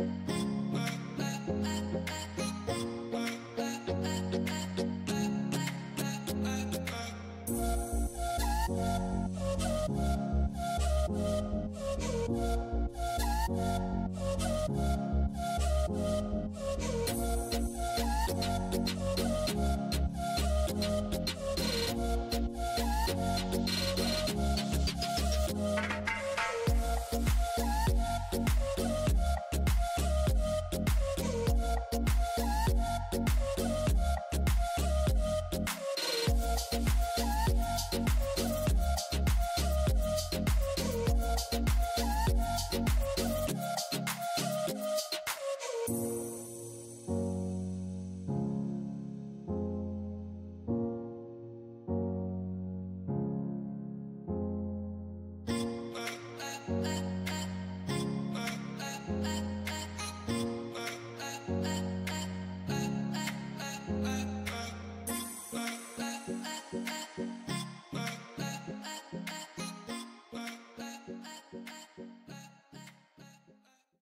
Bye. Thank you.